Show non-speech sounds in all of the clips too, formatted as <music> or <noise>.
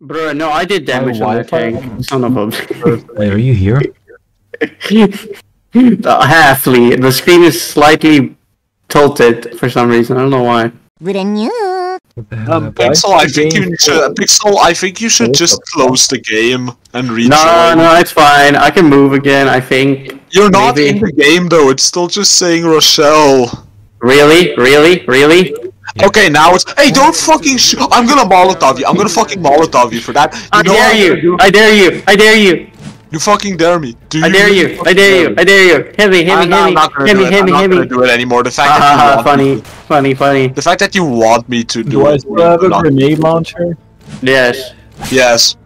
Bro, no, I did damage on that Wi-Fi? tank. Son of a. <laughs> Wait, are you here? the <laughs> halfly. The screen is slightly tilted for some reason. I don't know why. What the hell Um, Pixel, I think you should. Pixel, I think you should just close the game and rejoin. No, no, it's fine. I can move again. I think. You're not Maybe. in the game though. It's still just saying Rochelle. Really, really, really. Okay, now it's. Hey, don't fucking. Sh- I'm gonna Molotov you. I'm gonna fucking Molotov you for that. You I know dare you. I dare you. I dare you. You fucking dare me. Do you I dare you. I dare you. I dare you. Hit me, hit me, I'm hit not, I'm not gonna hit do me, it. hit I'm me, not hit gonna me. do it anymore. The fact Ha that you ha ha! want me Funny, to, funny, funny. the fact that you want me to do Do I it. still have a grenade launcher? Yes. Yes.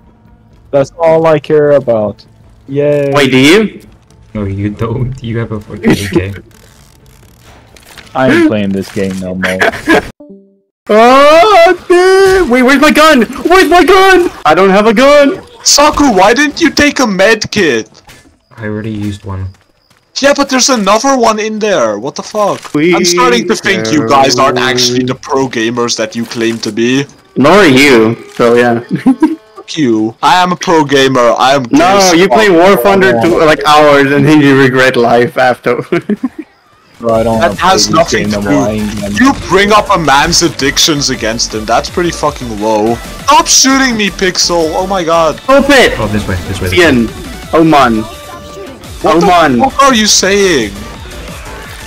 That's all I care about. Yay. Wait, do you? No, you don't. You have a fucking <laughs> game. I ain't playing this game no more. <laughs> Oh, dude. wait, where's my gun? Where's my gun? I don't have a gun. Saku, why didn't you take a med kit? I already used one. Yeah, but there's another one in there. What the fuck? I'm starting to think you guys aren't actually the pro gamers that you claim to be. Nor are you. So yeah. Fuck you. I am a pro gamer. I am. no, you play War Thunder to like hours and then you regret life after. <laughs> Bro, I don't That has nothing to do- more. I You bring up a man's addictions against him. That's pretty fucking low. Stop shooting me, Pixel. Oh my god. Stop it! Oh, this way, this way. This. Ian. Oh man. What Oh the man. fuck are you saying?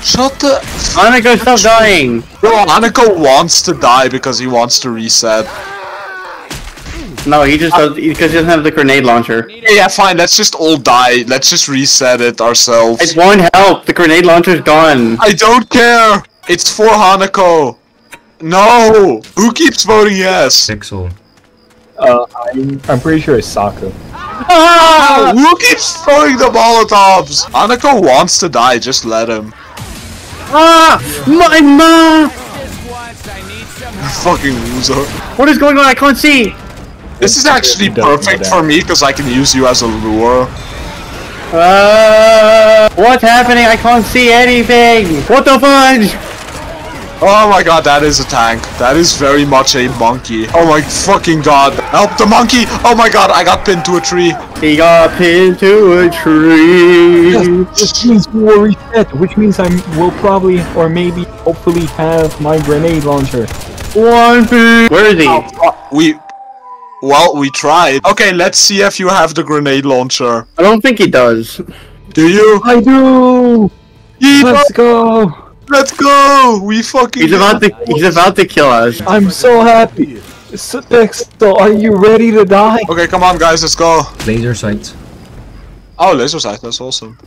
Shut the. Annika, stop dying! Bro, Hanako wants to die because he wants to reset. No, he just does because he doesn't have the grenade launcher. Yeah, yeah, fine. Let's just all die. Let's just reset it ourselves. It won't help. The grenade launcher's gone. I don't care. It's for Hanako. No. Who keeps voting yes? Pixel. Uh, I'm, I'm pretty sure it's Saku. Ah! Who keeps throwing the Molotovs? Hanako wants to die. Just let him. Ah! My ma! You fucking loser. What is going on? I can't see. This is actually He doesn't know perfect for me because I can use you as a lure. Uh, what's happening? I can't see anything. What the fudge? Oh my god, that is a tank. That is very much a monkey. Oh my fucking god. Help the monkey! Oh my god, I got pinned to a tree. He got pinned to a tree. Which means we will reset, which means I will probably, or maybe, hopefully have my grenade launcher. One piece. Where is he? We. Well, we tried. Okay, let's see if you have the grenade launcher. I don't think he does. Do you? I do! Yeet, Let's go! let's go! We fucking. He's about to. He's about to kill us. I'm so happy! So, are you ready to die? Okay, come on, guys, let's go. Laser sight. Oh, laser sight, that's awesome.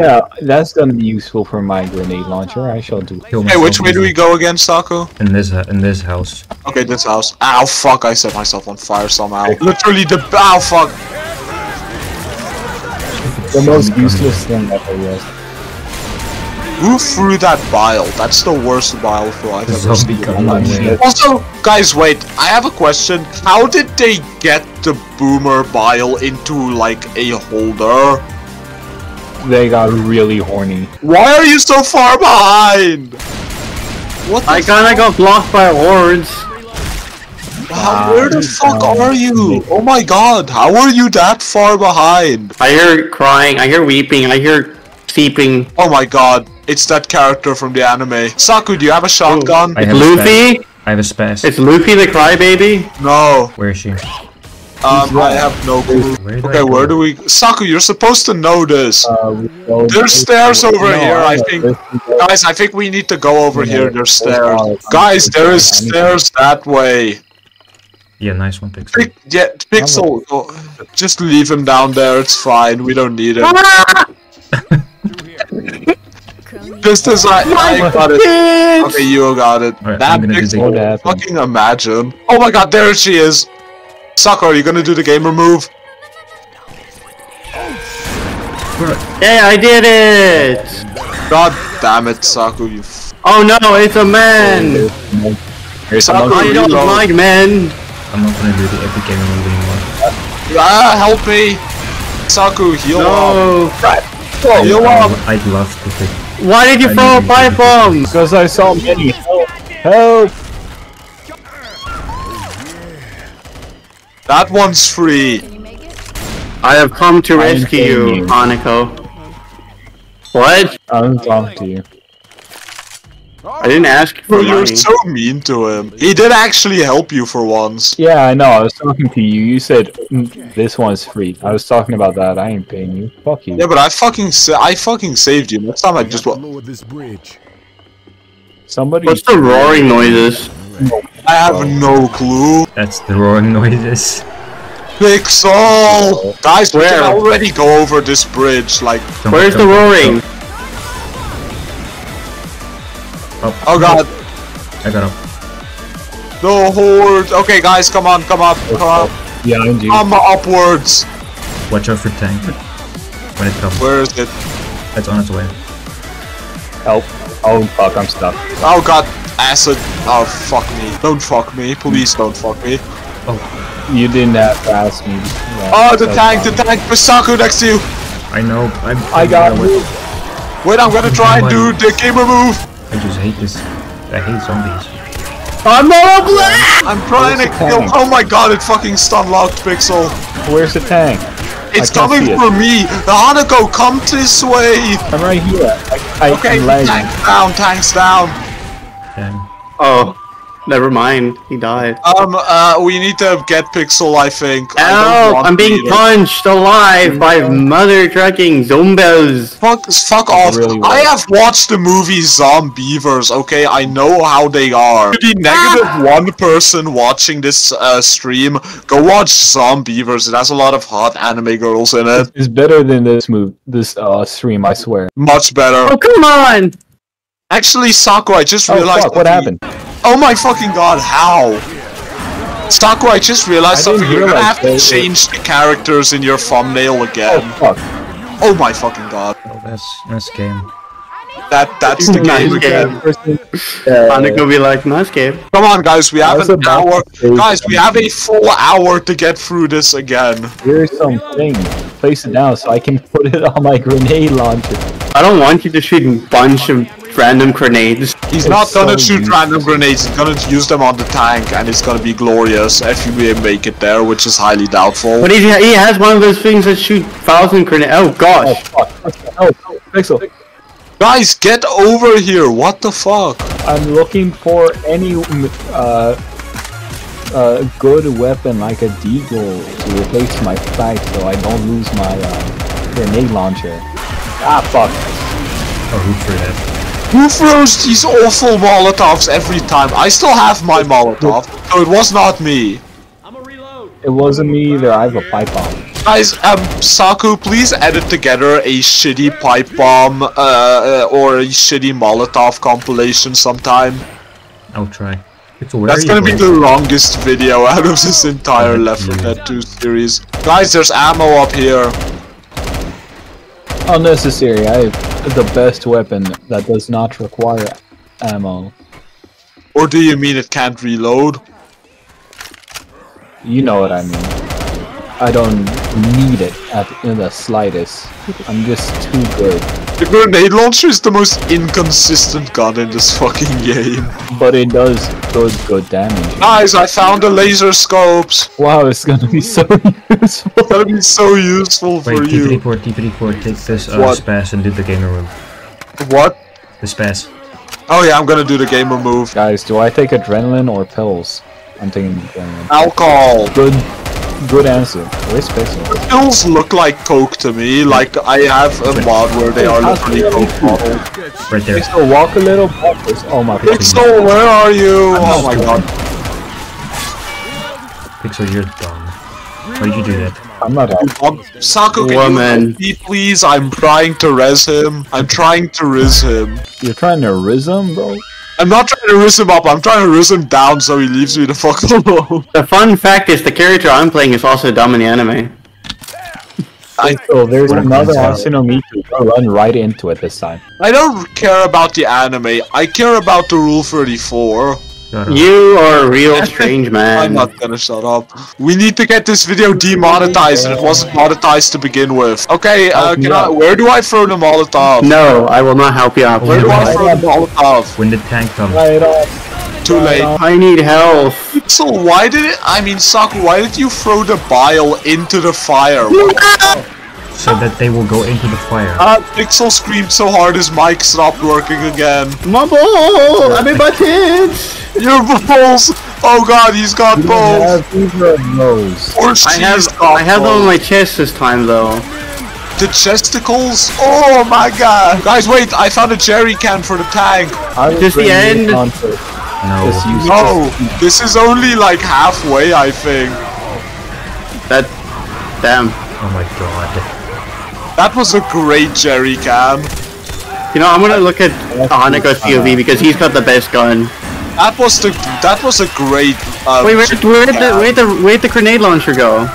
Yeah, that's gonna be useful for my grenade launcher. I shall do. Kill Hey, which way do we go again, Saku? In this, in this house. Okay, this house. Ow, fuck, I set myself on fire somehow. Literally the. Ow, fuck. The most useless thing ever was. Who threw that bile? That's the worst bile throw I've ever seen. gun. Wait. shit. Also, guys, wait. I have a question. How did they get the boomer bile into like a holder? They got really horny. Why are you so far behind? What the I kinda got blocked by hordes. How, where the fuck are you? Oh my god, how are you that far behind? I hear crying. I hear weeping. I hear seeping. Oh my god, it's that character from the anime. Saku, do you have a oh. shotgun? I It's have Luffy. spaz. I have a spaz. It's Luffy the crybaby. No, Where is she? Um, I have no clue. Where did I Okay, where do we... Saku, you're supposed to know this. Uh, we go- There's stairs over here, I think. Guys, I think we need to go over here. There's there's stairs. stairs. Guys, there is stairs that way. Yeah, nice one, Pixel. Pic- yeah, Pixel, oh, just leave him down there. It's fine. We don't need him. <laughs> Just as I, I got it. Okay, you got it. Alright, that I'm gonna do the- Pixel, fucking imagine. Oh my god, there she is. Sucker, are you gonna do the gamer move? Yeah, I did it. God damn it, Saku, you. F- Oh no, it's a man. Here's a Saku, I don't reload. like men. I'm not gonna do the epic game move anymore. ah, help me. Saku, heal up. No. Heal up. I'd love to pick. Why did you I throw a need pipe bomb? Because I saw many. Help! Help! That one's free. I have come to I'm rescue you, paying you. Hanako. What? I'm talking to you. I didn't ask you for Bro, you're so mean to him. He did actually help you for once. Yeah, I know. I was talking to you. You said "Mm, this one's free. I was talking about that. I ain't paying you. Fuck you. Yeah, but I fucking sa- I fucking saved you. Next time I just wa- lower this bridge. Somebody. What's the roaring noises? I have oh. no clue. That's the roaring noises. Pixel! Guys, we can already go over this bridge, like, Jump Where's the roaring? Up. oh god, I got up. no horde. Okay, guys, come on, come up, come up, behind you. come upwards. Watch out for tank. When it comes. Where is it? It's on its way. Help. Oh fuck, I'm stuck. Oh god, acid. Oh, fuck me. Don't fuck me. Please don't fuck me. Oh, You didn't have to ask me. Yeah, Oh, the that's tank, the fine. tank. Misaku next to you. I know. I'm, I got I'm- you. Wait, I'm gonna try and do the gamer move. I just hate this. I hate zombies. I'm not a blast! I'm trying to Where's the kill. tank? Oh my god, it fucking stun locked Pixel. Where's the tank? It's coming see it. for me. The Hanako, come this way. I'm right here. I, I, Okay, I'm lagging. tanks down, tanks down. Damn. Oh, never mind. He died. Um, uh, we need to get Pixel, I think. I don't Ow! want I'm being to- punched alive by mother trucking zombies. Fuck, fuck off. really I have watched the movie Zombeavers, okay? I know how they are. To the negative one person watching this uh, stream, go watch Zombeavers. It has a lot of hot anime girls in it. It's better than this move, this uh stream. I swear. Much better. Oh, come on! Actually, Sakura, I just Oh realized. fuck! What happened? Oh my fucking god, how? Sakura, I just realized I didn't something. You're gonna have to change the characters in your thumbnail again. Oh again. fuck! Oh my fucking god. Oh, that's that's game. That that's the Nice game game. again. Hanako will be like, nice game. Come on, guys, we have an hour. Guys, we have a full hour to get through this again. Here's something. Place it now so I can put it on my grenade launcher. I don't want you to shoot a bunch of random grenades. He's It's not gonna so shoot useless. random grenades. He's gonna use them on the tank, and it's gonna be glorious if we make it there, which is highly doubtful. But he, he has one of those things that shoot thousand grenades. Oh gosh. Oh gosh. fuck! What the? Pixel. Guys, get over here! What the fuck? I'm looking for any uh, uh, good weapon like a deagle to replace my sight so I don't lose my uh, grenade launcher. Ah fuck! Oh, who threw that? Who throws these awful Molotovs every time? I still have my Molotov, so it was not me. I'm a reload! It wasn't me either. I have a pipe bomb. Guys, um, Saku, please edit together a shitty pipe bomb, uh, uh, or a shitty Molotov compilation sometime. I'll try. Pixel, where That's gonna be the longest video <laughs> out of this entire Okay. Left 4 Dead 2 series. Guys, there's ammo up here. Unnecessary. I have the best weapon that does not require ammo. Or do you mean it can't reload? You know what I mean. I don't need it at in the slightest. I'm just too good. The grenade launcher is the most inconsistent gun in this fucking game. But it does good good damage. Guys, I found the laser scopes. Wow, it's gonna be so <laughs> useful. It's gonna be so useful Wait, for you. TPD4, TPD4, take this uh, What? spaz and do the gamer room. What? The spaz. Oh yeah, I'm gonna do the gamer move. Guys, do I take adrenaline or pills? I'm taking adrenaline. Alcohol. Good good answer. Where's Pixel? Pills look like coke to me. Like I have a mod where they are literally coke bottles. Right there. Pixel, walk a little backwards. Oh my god. Pixel, where are you? Oh my god. Pixel, you're dumb. Why did you do that? I'm not out. Saku, can Woman. you help me, please? I'm trying to res him. I'm trying to riz him. You're trying to riz him, bro? I'm not trying to riz him up. I'm trying to riz him down so he leaves me the fuck <laughs> alone. The fun fact is the character I'm playing is also dumb in the anime. I, So there's What a another concept. Asinomiku. I'll run right into it this time. I don't care about the anime. I care about the Rule 34. Shut up. You are a real <laughs> strange man. I'm not gonna shut up. We need to get this video demonetized, and it wasn't monetized to begin with. Okay, uh, can I, where do I throw the Molotov? No, I will not help you out. Where do I throw the Molotov? When the tank comes, Right off. Too late. I need help. Pixel, why did it? I mean, Saku, why did you throw the bile into the fire? So that they will go into the fire. Uh, Pixel screamed so hard his mic stopped working again. Mumble! I'm in my tits! Your balls! Oh god, he's got You don't balls! have either of those. Or I have she's got I have them on my chest this time though. The chesticles? Oh my god! Guys, wait, I found a jerry can for the tank. I Just the end? Hunter. No. Just No, this is only like halfway, I think. That damn. Oh my god. That was a great jerry can. You know, I'm gonna look at Hanako's POV because he's got the best gun. That was the that was a great. Uh, Wait, where, jerry where did the can. where the where'd the grenade launcher go?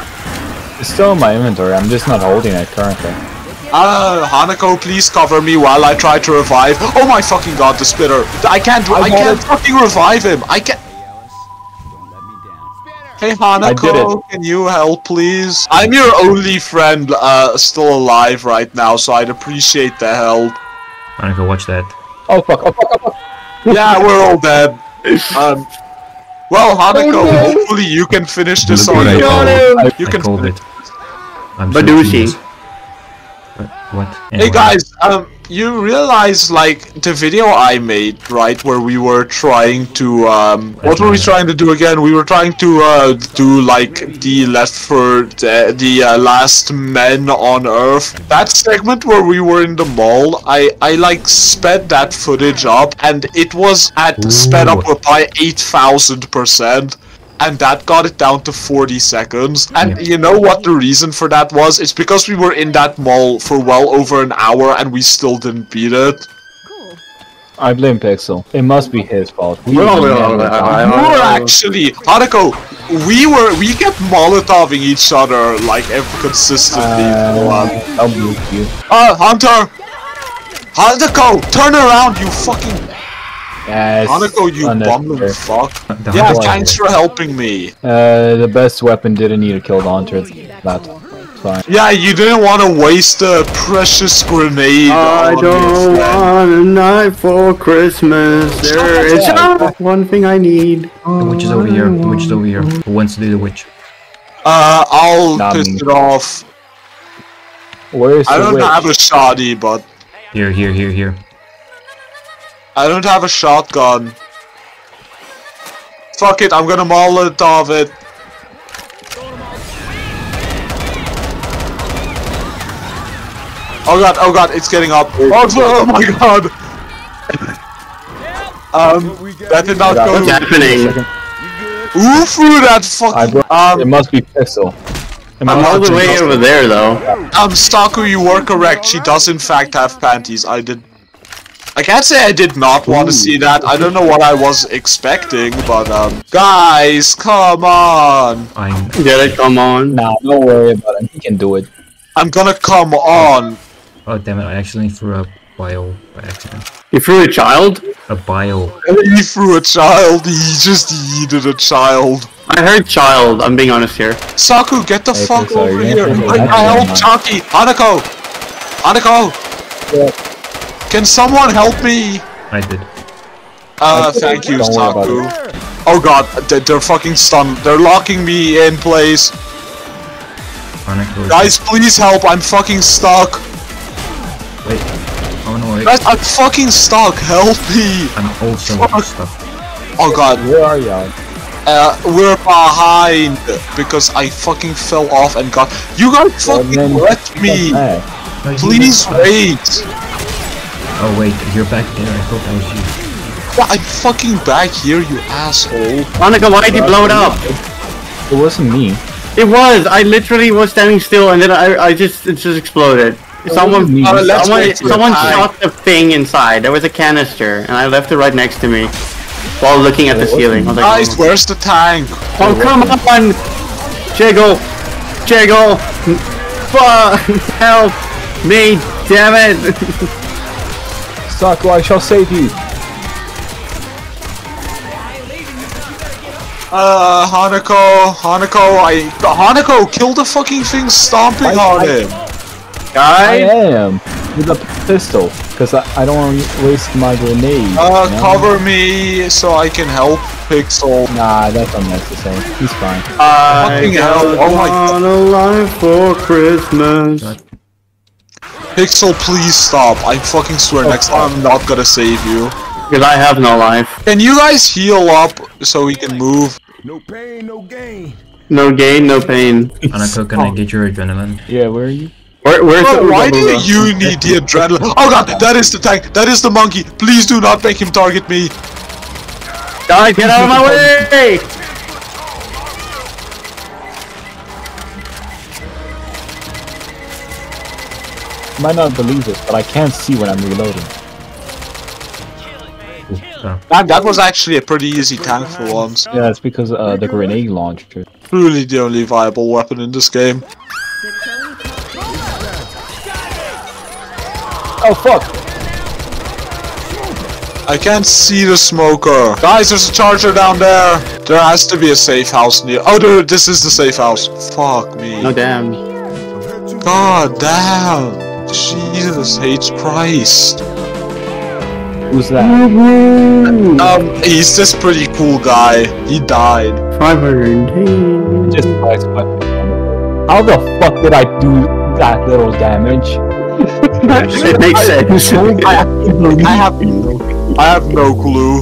It's still in my inventory. I'm just not holding it currently. Uh, Hanako, please cover me while I try to revive. Oh my fucking god, the spitter! I can't. I, I can't fucking revive him. I can't. Hey Hanako, can you help please? I'm your only friend uh, still alive right now, so I'd appreciate the help. Monica, watch that. Oh fuck! Oh fuck! Oh fuck! Yeah, we're all dead. Um, well, Hanako, hopefully you can finish this Look on your called. own. I You can called finish it. I'm Badushi. genius. What? what? Hey guys, um, you realize like the video I made, right, where we were trying to, um, what were we trying to do again? We were trying to uh, do like the Left for the, the uh, Last Men on Earth. That segment where we were in the mall, I I like sped that footage up, and it was at sped up Ooh. by eight thousand percent. And that got it down to 40 seconds. And you know what the reason for that was? It's because we were in that mall for well over an hour and we still didn't beat it. I blame Pixel. It must be his fault. We Well, we well, never I- We were actually, Hanako, we were, we kept molotoving each other like every consistently. Uh, I'll mute you. Uh, Hunter! Hanako, turn around, you fucking Yes. Hanako, you bumbling unnecessary. fuck. The Yeah, thanks for helping me. Uh, the best weapon didn't need to kill the hunter. That's fine. Yeah, you didn't want to waste a precious grenade. I on don't want a night for Christmas. There is just one thing I need. The witch is over here. The witch is over here. Who wants to do the witch? Uh, I'll Not piss me. it off. Where is I the don't witch? have a shoddy, but Here, here, here, here. I don't have a shotgun. Fuck it, I'm gonna Molotov it. Oh god, oh god, it's getting up. Oh, oh my god! um, that did not go. What's happening? Who threw that I fucking. bro- it Um, must be Pixel. It I'm all the way over there though. um, Staku, you were correct. She does in fact have panties. I did. I can't say I did not want to see that. I don't know what I was expecting, but um, guys, come on! I'm. Did it come on? Nah, don't worry about it. He can do it. I'm gonna come on. Oh damn it! I actually threw a bio by accident. You threw a child? A bio. He threw a child. He just yeeted a child. I heard child, I'm being honest here. Saku, get the Hey, fuck over you're here! gonna I, think I help. Chucky! Hanako! Hanako! Can someone help me? I did. Uh, thank you, Don't worry about Saku. Oh god, they- they're fucking stunned. They're locking me in place. Guys, please help, I'm fucking stuck. Wait. Oh no! Wait. Guys, I'm fucking stuck, help me! I'm also Fuck. stuck. Oh god, Where are y'all? uh, we're behind because I fucking fell off and got- You guys Well, fucking let me! Hey, No, you- Please wait! Oh wait, you're back there. I thought that was you. Yeah, I'm fucking back here, you asshole. Monica, why did you blow it up? It wasn't me. It was! I literally was standing still and then I, I just, it just exploded. Someone, me. Uh, someone, wait someone the shot the thing inside. There was a canister and I left it right next to me while looking at the ceiling. I was like, Guys, oh, where's the tank? oh, come on! Jiggle! Jiggle! Fuck! <laughs> Help! Me! Damn it! <laughs> Saku, I shall save you. Uh, Hanako, Hanako, I, Hanako, kill the fucking thing stomping I- on I- him. I Guys! am with a pistol. Because I, I don't want to waste my grenade. Uh, you know? cover me so I can help Pixel. Nah, that's unnecessary. He's fine. I Fucking hell, oh my want a life for Christmas. Pixel, please stop. I fucking swear oh, next time I'm not gonna save you. Because I have no life. Can you guys heal up so we can move? No pain, no gain. No gain, no pain. Anako, can I get your adrenaline? Yeah, where are you? Where, where's the why do you need the adrenaline? Oh god, that is the tank. That is the monkey. Please do not make him target me. Guys, get out of my way! You might not believe this, but I can't see when I'm reloading. So, Man, that was actually a pretty easy tank for once. Yeah, it's because uh, the grenade launcher. Truly the only viable weapon in this game. Oh fuck! I can't see the smoker. Guys, there's a charger down there. There has to be a safe house near. Oh, there, this is the safe house. Fuck me. No damn. God damn. Jesus hates Christ. Who's that? Um, he's this pretty cool guy. He died. 510. Just nice weapon. How the fuck did I do that little damage? <laughs> it makes <laughs> sense. I, I, can't believe I I have no clue.